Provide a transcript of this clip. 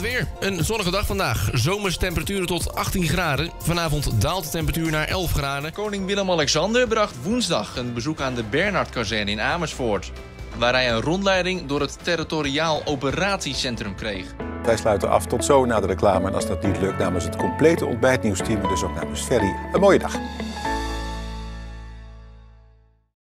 weer. Een zonnige dag vandaag. Zomerstemperaturen tot 18 graden. Vanavond daalt de temperatuur naar 11 graden. Koning Willem-Alexander bracht woensdag een bezoek aan de Bernhardkazerne in Amersfoort. Waar hij een rondleiding door het territoriaal operatiecentrum kreeg. Wij sluiten af tot zo na de reclame. En als dat niet lukt namens het complete ontbijtnieuwsteam... en dus ook namens Ferry, een mooie dag.